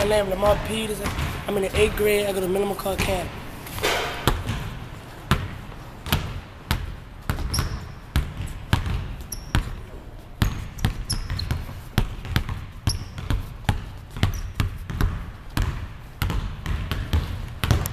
My name is Lamar Peters. I'm in the eighth grade. I go to Minimal Car Camp.